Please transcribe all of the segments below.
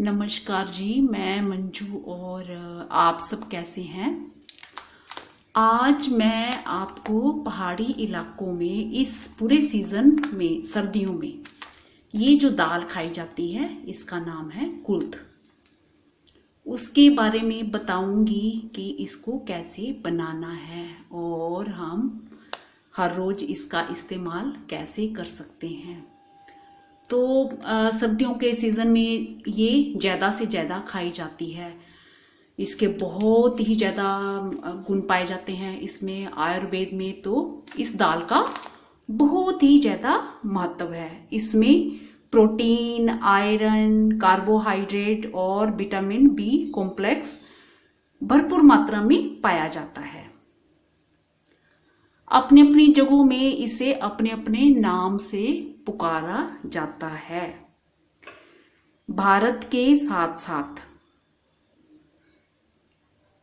नमस्कार जी, मैं मंजू और आप सब कैसे हैं? आज मैं आपको पहाड़ी इलाकों में, इस पूरे सीज़न में, सर्दियों में, ये जो दाल खाई जाती है, इसका नाम है कुल्थ उसके बारे में बताऊँगी कि इसको कैसे बनाना है और हम हर रोज़ इसका इस्तेमाल कैसे कर सकते हैं। तो सर्दियों के सीज़न में ये ज़्यादा से ज़्यादा खाई जाती है। इसके बहुत ही ज़्यादा गुण पाए जाते हैं। इसमें आयुर्वेद में तो इस दाल का बहुत ही ज़्यादा महत्व है। इसमें प्रोटीन, आयरन, कार्बोहाइड्रेट और विटामिन बी कॉम्प्लेक्स भरपूर मात्रा में पाया जाता है। अपनी अपनी जगहों में इसे अपने अपने नाम से पुकारा जाता है। भारत के साथ साथ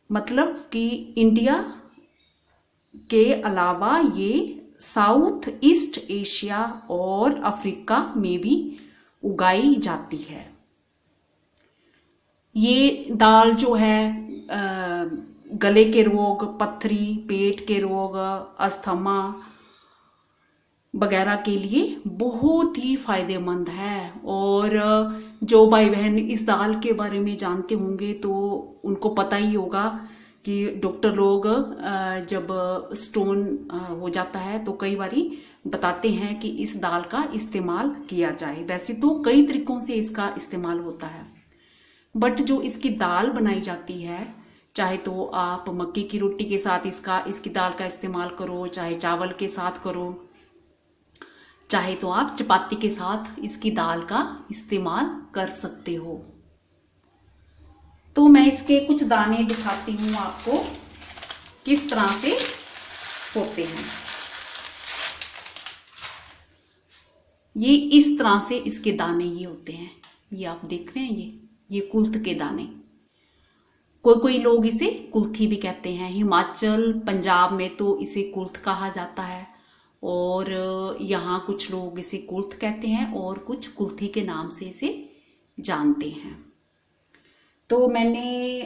मतलब कि इंडिया के अलावा ये साउथ ईस्ट एशिया और अफ्रीका में भी उगाई जाती है। ये दाल जो है आ, गले के रोग, पत्थरी, पेट के रोग, अस्थमा वगैरह के लिए बहुत ही फ़ायदेमंद है। और जो भाई बहन इस दाल के बारे में जानते होंगे तो उनको पता ही होगा कि डॉक्टर लोग जब स्टोन हो जाता है तो कई बारी बताते हैं कि इस दाल का इस्तेमाल किया जाए। वैसे तो कई तरीकों से इसका इस्तेमाल होता है। बट जो इसकी दाल बनाई जाती है चाहे तो आप मक्की की रोटी के साथ इसका, इसकी दाल का इस्तेमाल करो, चाहे चावल के साथ करो। चाहे तो आप चपाती के साथ इसकी दाल का इस्तेमाल कर सकते हो। तो मैं इसके कुछ दाने दिखाती हूँ आपको किस तरह से होते हैं। ये इस तरह से इसके दाने ये होते हैं। ये आप देख रहे हैं, ये ये कुल्थ के दाने। कोई कोई लोग इसे कुल्थी भी कहते हैं। हिमाचल, पंजाब में तो इसे कुल्थ कहा जाता है। और यहाँ कुछ लोग इसे कुल्थ कहते हैं और कुछ कुल्थी के नाम से इसे जानते हैं। तो मैंने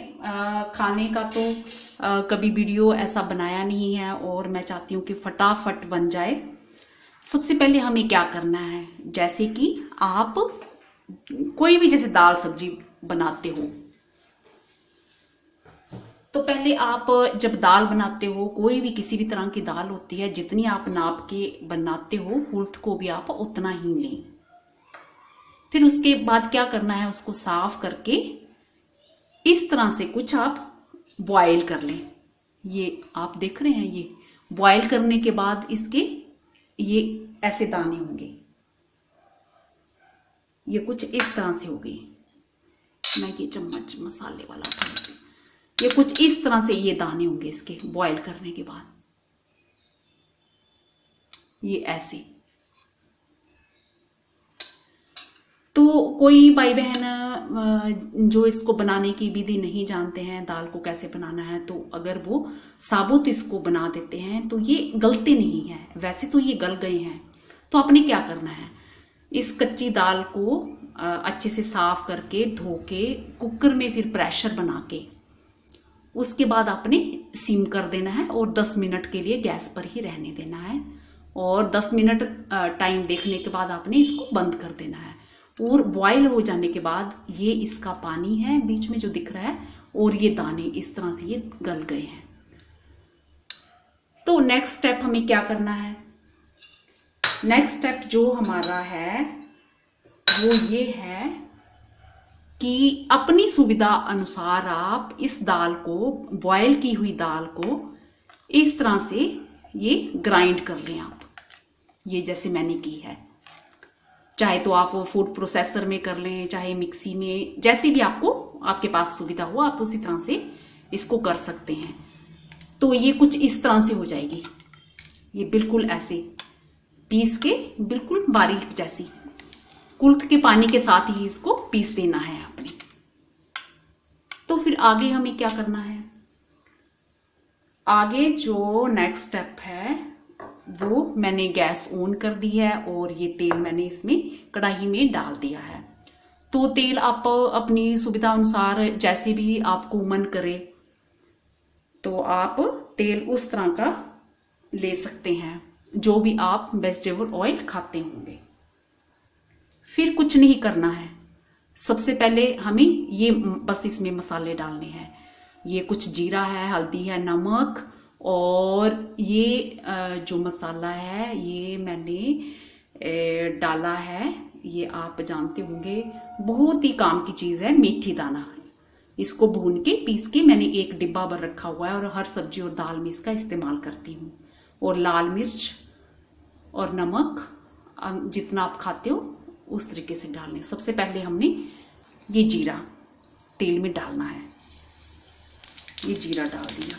खाने का तो कभी वीडियो ऐसा बनाया नहीं है और मैं चाहती हूँ कि फटाफट बन जाए। सबसे पहले हमें क्या करना है? जैसे कि आप कोई भी जैसे दाल सब्ज़ी बनाते हो। तो पहले आप जब दाल बनाते हो, कोई भी किसी भी तरह की दाल होती है, जितनी आप नाप के बनाते हो, कुल्थ को भी आप उतना ही लें। फिर उसके बाद क्या करना है, उसको साफ़ करके इस तरह से कुछ आप बॉयल कर लें। ये आप देख रहे हैं, ये बॉयल करने के बाद इसके ये ऐसे दाने होंगे। ये कुछ इस तरह से होगी मैं ये चम्मच मसाले वाला उठा ये कुछ इस तरह से ये दाने होंगे इसके बॉईल करने के बाद। ये ऐसे। तो कोई भाई बहन जो इसको बनाने की विधि नहीं जानते हैं, दाल को कैसे बनाना है तो अगर वो साबुत इसको बना देते हैं तो ये गलते नहीं है। वैसे तो ये गल गए हैं। तो आपने क्या करना है? इस कच्ची दाल को अच्छे से साफ़ करके, धो के, कुकर में फिर प्रेशर बना के उसके बाद आपने सिम कर देना है और 10 मिनट के लिए गैस पर ही रहने देना है। और 10 मिनट टाइम देखने के बाद आपने इसको बंद कर देना है। और बॉयल हो जाने के बाद ये इसका पानी है बीच में जो दिख रहा है, और ये दाने इस तरह से ये गल गए हैं। तो नेक्स्ट स्टेप हमें क्या करना है? नेक्स्ट स्टेप जो हमारा है, वो ये है कि अपनी सुविधा अनुसार आप इस दाल को बॉयल की हुई दाल को इस तरह से ये ग्राइंड कर लें आप। ये जैसे मैंने की है। चाहे तो आप वो फ़ूड प्रोसेसर में कर लें, चाहे मिक्सी में, जैसे भी आपको आपके पास सुविधा हो, आप उसी तरह से इसको कर सकते हैं। तो ये कुछ इस तरह से हो जाएगी। ये बिल्कुल ऐसे पीस के, बिल्कुल बारीक जैसी, कुल्थ के पानी के साथ ही इसको पीस देना है आपने तो फिर आगे हमें क्या करना है? आगे जो नेक्स्ट स्टेप है, वो मैंने गैस ऑन कर दी है और ये तेल मैंने इसमें कढ़ाई में डाल दिया है। तो तेल आप अपनी सुविधा अनुसार जैसे भी आपको मन करे तो आप तेल उस तरह का ले सकते हैं, जो भी आप वेजिटेबल ऑयल खाते होंगे। फिर कुछ नहीं करना है। सबसे पहले हमें ये बस इसमें मसाले डालने हैं। ये कुछ जीरा है, हल्दी है, नमक और ये जो मसाला है, ये मैंने डाला है। ये आप जानते होंगे, बहुत ही काम की चीज़ है, मेथी दाना। इसको भून के पीस के मैंने एक डिब्बा भर रखा हुआ है और हर सब्ज़ी और दाल में इसका इस्तेमाल करती हूँ। और लाल मिर्च और नमक जितना आप खाते हो उस तरीके से डालने। सबसे पहले हमने ये जीरा तेल में डालना है। ये जीरा डाल दिया।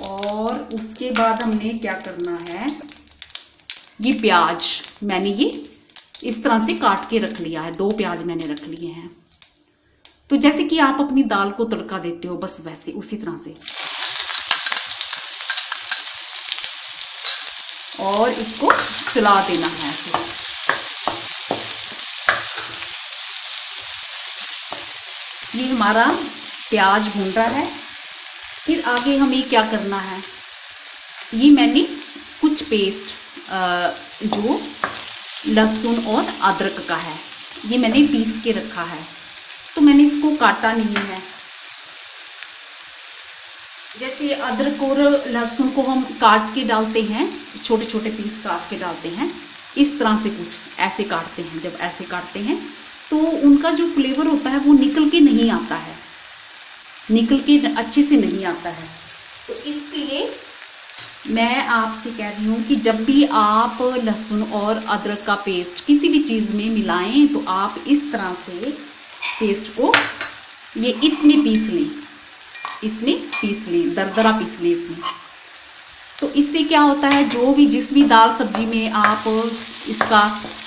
और उसके बाद हमने क्या करना है? ये प्याज मैंने ये इस तरह से काट के रख लिया है। दो प्याज मैंने रख लिए हैं। तो जैसे कि आप अपनी दाल को तड़का देते हो, बस वैसे, उसी तरह से। और इसको चला देना है। ये हमारा प्याज भून रहा है। फिर आगे हमें क्या करना है? ये मैंने कुछ पेस्ट जो लहसुन और अदरक का है, ये मैंने पीस के रखा है। तो मैंने इसको काटा नहीं है। जैसे अदरक और लहसुन को हम काट के डालते हैं छोटे छोटे पीस काट के डालते हैं। इस तरह से कुछ ऐसे काटते हैं, जब ऐसे काटते हैं तो उनका जो फ्लेवर होता है वो निकल के नहीं आता है। निकल के अच्छे से नहीं आता है। तो इसलिए मैं आपसे कह रही हूँ कि जब भी आप लहसुन और अदरक का पेस्ट किसी भी चीज़ में मिलाएँ तो आप इस तरह से पेस्ट को ये इसमें पीस लें। इसमें पीस लें, दरदरा पीस लें इसमें। तो इससे क्या होता है, जो भी, जिस भी दाल सब्ज़ी में आप इसका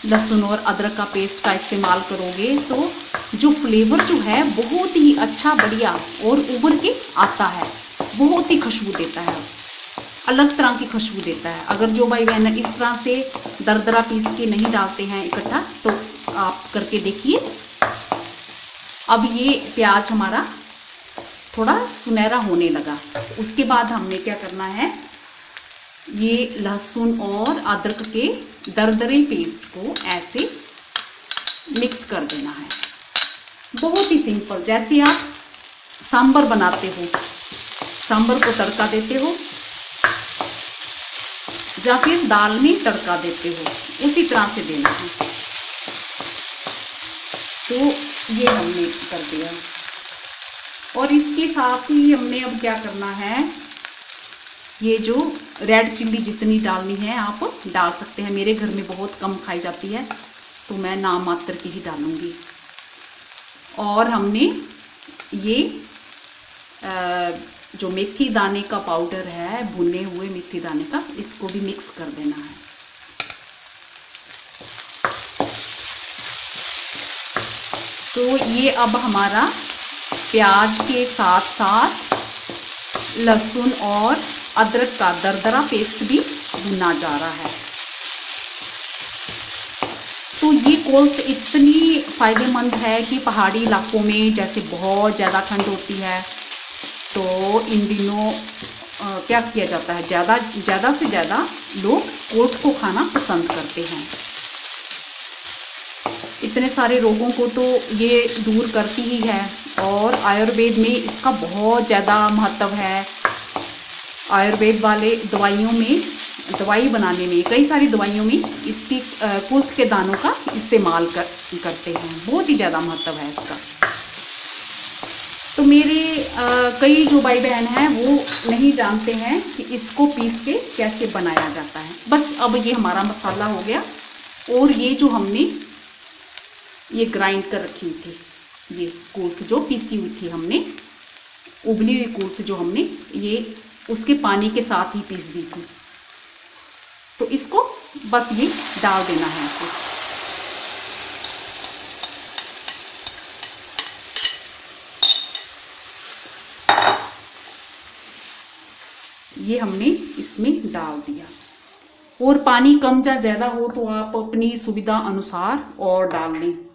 लहसुन और अदरक का पेस्ट का इस्तेमाल करोगे तो जो फ्लेवर जो है, बहुत ही अच्छा बढ़िया और उभर के आता है। बहुत ही खुशबू देता है। अलग तरह की खुशबू देता है। अगर जो भाई बहन इस तरह से दरदरा पीस के नहीं डालते हैं इकट्ठा तो आप करके देखिए। अब ये प्याज हमारा थोड़ा सुनहरा होने लगा। उसके बाद हमने क्या करना है? ये लहसुन और अदरक के दरदरे पेस्ट को ऐसे मिक्स कर देना है। बहुत ही सिंपल जैसे आप सांबर बनाते हो। सांबर को तड़का देते हो। या फिर दाल में तड़का देते हो। उसी तरह से देना है। तो ये हमने कर दिया। और इसके साथ ही हमने अब क्या करना है? ये जो रेड चिल्ली जितनी डालनी है आप डाल सकते हैं। मेरे घर में बहुत कम खाई जाती है तो मैं नाम मात्र की ही डालूँगी। और हमने ये आ, जो मेथी दाने का पाउडर है भुने हुए मेथी दाने का इसको भी मिक्स कर देना है। तो ये अब हमारा प्याज के साथ साथ लहसुन और अदरक का दरदरा पेस्ट भी भुना जा रहा है। तो ये कोल्स इतनी फ़ायदेमंद है कि पहाड़ी इलाकों में जैसे बहुत ज़्यादा ठंड होती है तो इन दिनों क्या किया जाता है? ज़्यादा ज़्यादा से ज़्यादा लोग कोट को खाना पसंद करते हैं। इतने सारे रोगों को तो ये दूर करती ही है। और आयुर्वेद में इसका बहुत ज़्यादा महत्व है। आयुर्वेद वाले दवाइयों में दवाई बनाने में कई सारी दवाइयों में इसकी कुल्थ के दानों का इस्तेमाल कर करते हैं। बहुत ही ज़्यादा महत्व है इसका। तो मेरे आ, कई जो भाई बहन हैं वो नहीं जानते हैं कि इसको पीस के कैसे बनाया जाता है। बस अब ये हमारा मसाला हो गया और ये जो हमने ये ग्राइंड कर रखी थी। ये कुल्थ जो पीसी हुई थी हमने, उबली हुई कुल्थ जो हमने, ये उसके पानी के साथ ही पीस दी थी। तो इसको बस ये डाल देना है ऐसे ये हमने इसमें डाल दिया। और पानी कम या ज़्यादा हो तो आप अपनी सुविधा अनुसार और डाल लें।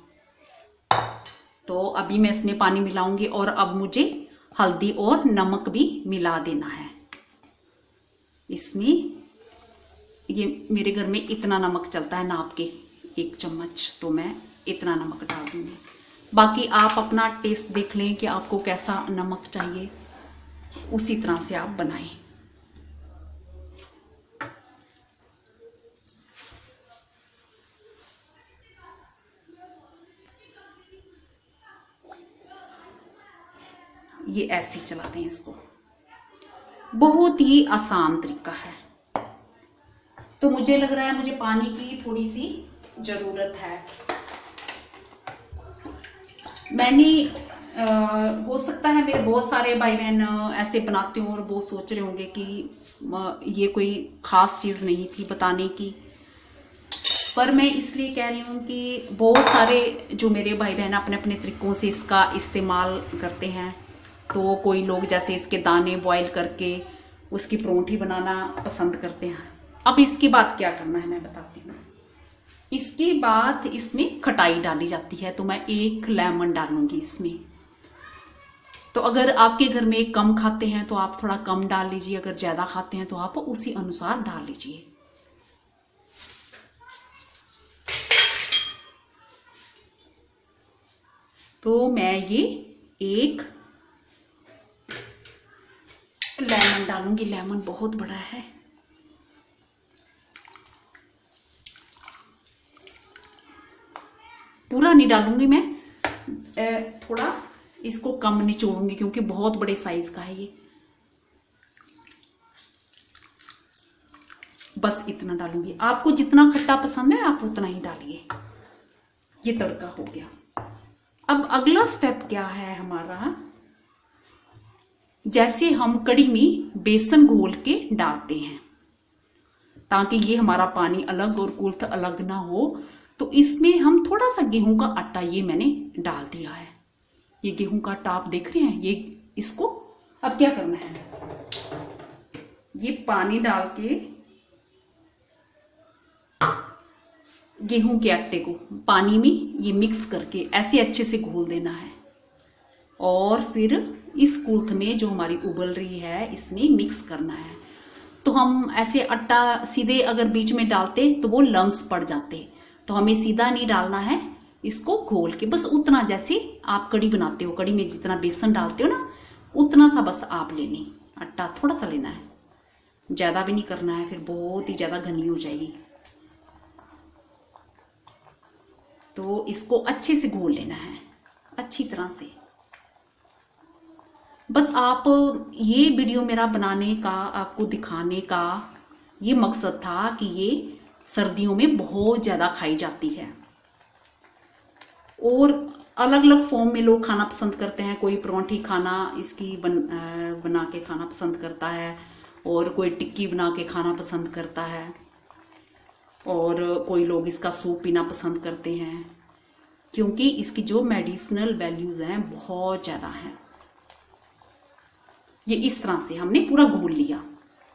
तो अभी मैं इसमें पानी मिलाऊँगी और अब मुझे हल्दी और नमक भी मिला देना है। इसमें ये मेरे घर में इतना नमक चलता है नाप के एक चम्मच तो मैं इतना नमक डाल दूँगी। बाकी आप अपना टेस्ट देख लें कि आपको कैसा नमक चाहिए। उसी तरह से आप बनाएँ। ये ऐसे चलाते हैं इसको। बहुत ही आसान तरीका है। तो मुझे लग रहा है मुझे पानी की थोड़ी सी ज़रूरत है। मैंने आ, हो सकता है मेरे बहुत सारे भाई बहन ऐसे बनाते हो और वो सोच रहे होंगे कि ये कोई ख़ास चीज़ नहीं थी बताने की। पर मैं इसलिए कह रही हूँ कि बहुत सारे जो मेरे भाई बहन अपने अपने तरीक़ों से इसका इस्तेमाल करते हैं। तो कोई लोग जैसे इसके दाने बॉईल करके उसकी परोंठी बनाना पसंद करते हैं। अब इसके बाद क्या करना है मैं बताती हूँ। इसके बाद इसमें खटाई डाली जाती है तो मैं एक लेमन डालूँगी इसमें। तो अगर आपके घर में कम खाते हैं तो आप थोड़ा कम डाल लीजिए। अगर ज़्यादा खाते हैं तो आप उसी अनुसार डाल लीजिए। तो मैं ये एक लेमन डालूँगी। लेमन बहुत बड़ा है। पूरा नहीं डालूँगी मैं। थोड़ा इसको कम निचोड़ूँगी क्योंकि बहुत बड़े साइज़ का है ये। बस इतना डालूँगी। आपको जितना खट्टा पसंद है, आप उतना ही डालिए। ये तड़का हो गया। अब अगला स्टेप क्या है हमारा? जैसे हम कड़ी में बेसन घोल के डालते हैं, ताकि ये हमारा पानी अलग और कुल्थ अलग ना हो। तो इसमें हम थोड़ा सा गेहूँ का आटा ये मैंने डाल दिया है। ये गेहूँ का आटा आप देख रहे हैं, ये इसको अब क्या करना है? ये पानी डाल के गेहूँ के आटे को पानी में ये मिक्स करके ऐसे अच्छे से घोल देना है। और फिर इस कुल्थ में जो हमारी उबल रही है, इसमें मिक्स करना है। तो हम ऐसे आटा सीधे अगर बीच में डालते तो वो लम्स पड़ जाते। तो हमें सीधा नहीं डालना है, इसको घोल के। बस उतना जैसे आप कड़ी बनाते हो कड़ी में जितना बेसन डालते हो ना, उतना सा बस आप लेने आटा थोड़ा सा लेना है। ज़्यादा भी नहीं करना है, फिर बहुत ही ज़्यादा घनी हो जाएगी। तो इसको अच्छे से घोल लेना है, अच्छी तरह से। बस आप ये वीडियो मेरा बनाने का, आपको दिखाने का ये मकसद था कि ये सर्दियों में बहुत ज़्यादा खाई जाती है। और अलग अलग फॉर्म में लोग खाना पसंद करते हैं। कोई परौंठी खाना इसकी बन बना के खाना पसंद करता है और कोई टिक्की बना के खाना पसंद करता है और कोई लोग इसका सूप पीना पसंद करते हैं, क्योंकि इसकी जो मेडिसिनल वैल्यूज़ हैं बहुत ज़्यादा हैं। ये इस तरह से हमने पूरा घोल लिया।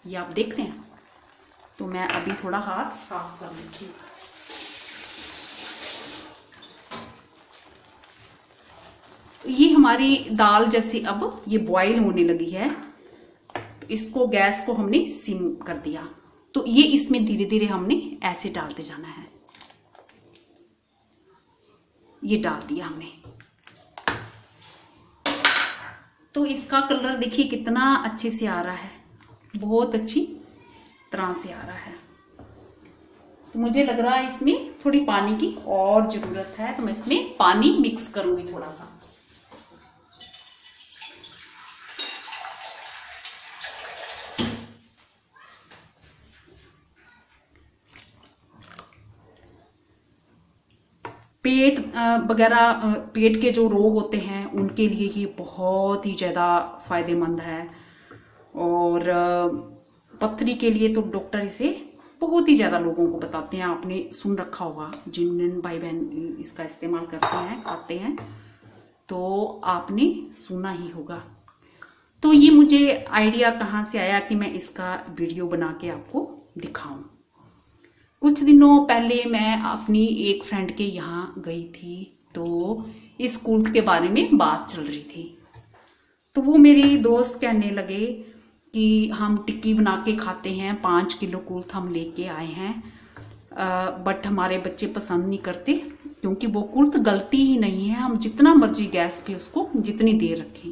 ये आप देख रहे हैं। तो मैं अभी थोड़ा हाथ साफ़ कर लेती हूँ। तो ये हमारी दाल जैसे अब ये बॉईल होने लगी है। तो इसको गैस को हमने सिम कर दिया। तो ये इसमें धीरे धीरे हमने ऐसे डालते जाना है। ये डाल दिया हमने। तो इसका कलर देखिए कितना अच्छे से आ रहा है। बहुत अच्छी तरह से आ रहा है। तो मुझे लग रहा है इसमें थोड़ी पानी की और ज़रूरत है तो मैं इसमें पानी मिक्स करूँगी थोड़ा सा। पेट वगैरह पेट के जो रोग होते हैं, उनके लिए ये बहुत ही ज़्यादा फ़ायदेमंद है। और पथरी के लिए तो डॉक्टर इसे बहुत ही ज़्यादा लोगों को बताते हैं। आपने सुन रखा होगा जिन भाई बहन इसका इस्तेमाल करते हैं, खाते हैं तो आपने सुना ही होगा। तो ये मुझे आइडिया कहाँ से आया कि मैं इसका वीडियो बना के आपको दिखाऊँ? कुछ दिनों पहले मैं अपनी एक फ्रेंड के यहाँ गई थी तो इस कुल्थ के बारे में बात चल रही थी। तो वो मेरी दोस्त कहने लगे कि हम टिक्की बना के खाते हैं, पाँच किलो कुल्थ हम लेके आए हैं। बट हमारे बच्चे पसंद नहीं करते, क्योंकि वो कुल्थ गलती ही नहीं है, हम जितना मर्ज़ी गैस पे उसको जितनी देर रखें।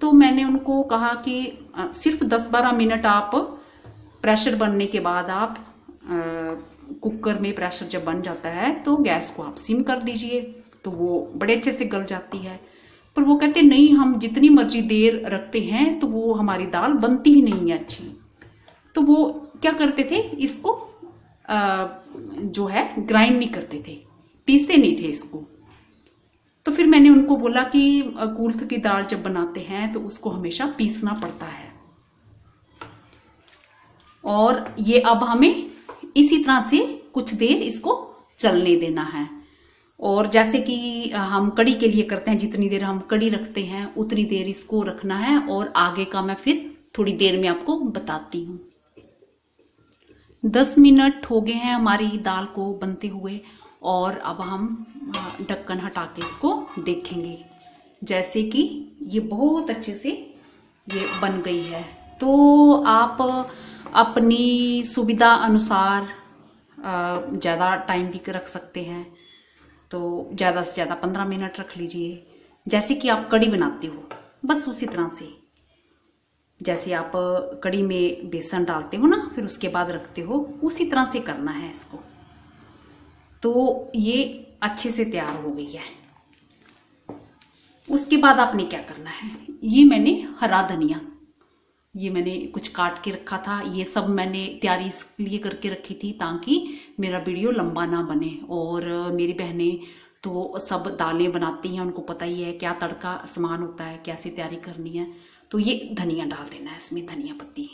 तो मैंने उनको कहा कि सिर्फ़ दस बारह मिनट आप प्रेशर बनने के बाद आप कुकर में प्रेशर जब बन जाता है तो गैस को आप सिम कर दीजिए तो वो बड़े अच्छे से गल जाती है। पर वो कहते नहीं हम जितनी मर्ज़ी देर रखते हैं तो वो हमारी दाल बनती ही नहीं है अच्छी। तो वो क्या करते थे इसको आ, जो है ग्राइंड नहीं करते थे पीसते नहीं थे इसको। तो फिर मैंने उनको बोला कि कुल्थ की दाल जब बनाते हैं तो उसको हमेशा पीसना पड़ता है। और ये अब हमें इसी तरह से कुछ देर इसको चलने देना है। और जैसे कि हम कड़ी के लिए करते हैं, जितनी देर हम कड़ी रखते हैं, उतनी देर इसको रखना है। और आगे का मैं फिर थोड़ी देर में आपको बताती हूँ। दस मिनट हो गए हैं हमारी दाल को बनते हुए। और अब हम ढक्कन हटा के इसको देखेंगे। जैसे कि ये बहुत अच्छे से ये बन गई है। तो आप अपनी सुविधा अनुसार ज़्यादा टाइम भी रख सकते हैं। तो ज़्यादा से ज़्यादा पंद्रह मिनट रख लीजिए। जैसे कि आप कड़ी बनाते हो, बस उसी तरह से। जैसे आप कड़ी में बेसन डालते हो ना, फिर उसके बाद रखते हो, उसी तरह से करना है इसको। तो ये अच्छे से तैयार हो गई है। उसके बाद आपने क्या करना है? ये मैंने हरा धनिया। ये मैंने कुछ काट के रखा था। ये सब मैंने तैयारी इसलिए करके रखी थी ताकि मेरा वीडियो लंबा ना बने। और मेरी बहनें तो सब दालें बनाती हैं। उनको पता ही है क्या तड़का सामान होता है, कैसे तैयारी करनी है। तो ये धनिया डाल देना है इसमें, धनिया पत्ती।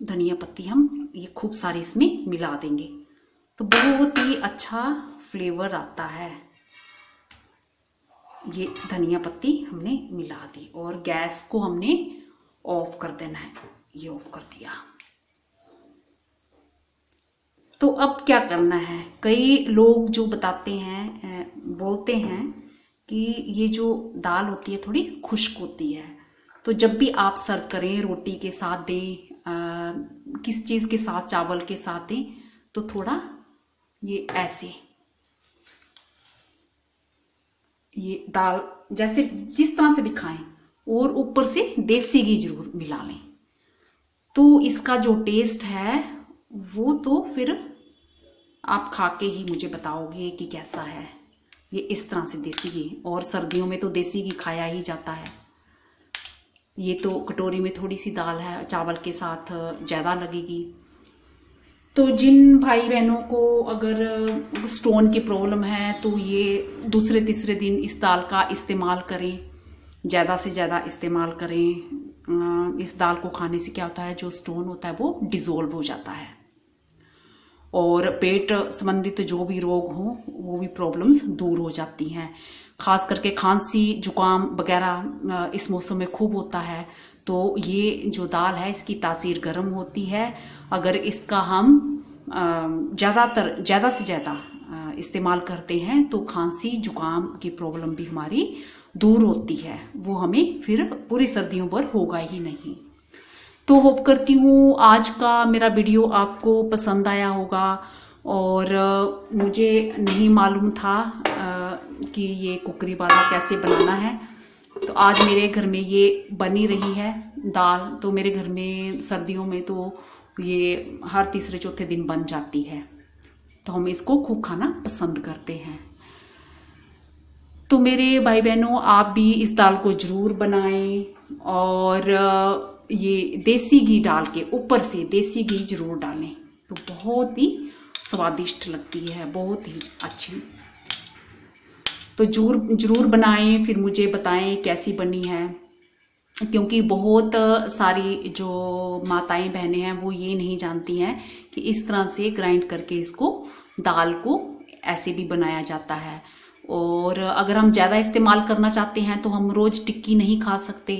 धनिया पत्ती हम ये खूब सारी इसमें मिला देंगे। तो बहुत ही अच्छा फ्लेवर आता है। ये धनिया पत्ती हमने मिला दी। और गैस को हमने ऑफ़ कर देना है। ये ऑफ़ कर दिया। तो अब क्या करना है? कई लोग जो बताते हैं बोलते हैं कि ये जो दाल होती है, थोड़ी खुश्क होती है। तो जब भी आप सर्व करें, रोटी के साथ दें किस चीज़ के साथ, चावल के साथ दें तो थोड़ा ये ऐसे। ये दाल, जैसे जिस तरह से भी खाएँ। और ऊपर से देसी घी ज़रूर मिला लें। तो इसका जो टेस्ट है, वो तो फिर आप खा के ही मुझे बताओगे कि कैसा है। ये इस तरह से देसी घी, और सर्दियों में तो देसी घी खाया ही जाता है। ये तो कटोरी में थोड़ी सी दाल है, चावल के साथ ज़्यादा लगेगी। तो जिन भाई बहनों को अगर स्टोन की प्रॉब्लम है तो ये दूसरे तीसरे दिन इस दाल का इस्तेमाल करें। ज़्यादा से ज़्यादा इस्तेमाल करें। इस दाल को खाने से क्या होता है, जो स्टोन होता है वो डिज़ोल्व हो जाता है। और पेट संबंधित जो भी रोग हों, वो भी प्रॉब्लम्स दूर हो जाती हैं। खास करके खांसी, जुकाम वगैरह इस मौसम में खूब होता है। तो ये जो दाल है, इसकी तासीर गर्म होती है। अगर इसका हम ज़्यादातर, ज़्यादा से ज़्यादा इस्तेमाल करते हैं तो खांसी, जुकाम की प्रॉब्लम भी हमारी दूर होती है, वो हमें फिर पूरी सर्दियों पर होगा ही नहीं। तो होप करती हूँ आज का मेरा वीडियो आपको पसंद आया होगा और मुझे नहीं मालूम था कि ये कुकरी वाला कैसे बनाना है। तो आज मेरे घर में ये बनी रही है दाल तो मेरे घर में सर्दियों में तो ये हर तीसरे चौथे दिन बन जाती है। तो हम इसको खूब खाना पसंद करते हैं। तो मेरे भाई बहनों आप भी इस दाल को ज़रूर बनाएँ और ये देसी घी डाल के, ऊपर से देसी घी ज़रूर डालें। तो बहुत ही स्वादिष्ट लगती है, बहुत ही अच्छी। तो ज़रूर ज़रूर बनाएँ, फिर मुझे बताएँ कैसी बनी है। क्योंकि बहुत सारी जो माताएँ बहनें हैं, वो ये नहीं जानती हैं कि इस तरह से ग्राइंड करके इसको दाल को ऐसे भी बनाया जाता है। और अगर हम ज़्यादा इस्तेमाल करना चाहते हैं तो हम रोज़ टिक्की नहीं खा सकते।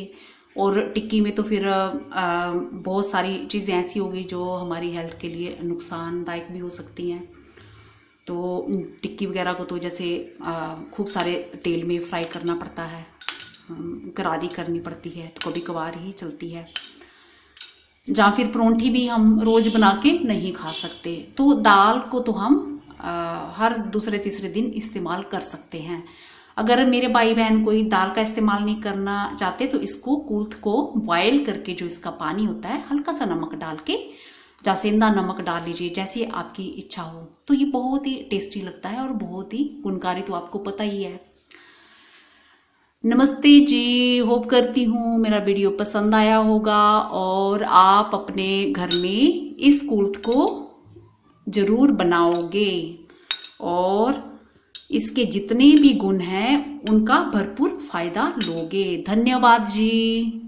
और टिक्की में तो फिर बहुत सारी चीज़ें ऐसी होगी जो हमारी हेल्थ के लिए नुकसानदायक भी हो सकती हैं। तो टिक्की वगैरह को तो जैसे खूब सारे तेल में फ्राई करना पड़ता है। करारी करनी पड़ती है तो कभी कभार ही चलती है। या फिर परोंठी भी हम रोज बना के नहीं खा सकते। तो दाल को तो हम हर दूसरे तीसरे दिन इस्तेमाल कर सकते हैं। अगर मेरे भाई बहन कोई दाल का इस्तेमाल नहीं करना चाहते तो इसको कुल्थ को बॉयल करके जो इसका पानी होता है हल्का सा नमक डाल के सेंधा नमक डाल लीजिए, जैसी आपकी इच्छा हो। तो ये बहुत ही टेस्टी लगता है और बहुत ही गुणकारी तो आपको पता ही है। नमस्ते जी, होप करती हूँ मेरा वीडियो पसंद आया होगा और आप अपने घर में इस कुल्थ को ज़रूर बनाओगे। और इसके जितने भी गुण हैं उनका भरपूर फ़ायदा लोगे। धन्यवाद जी।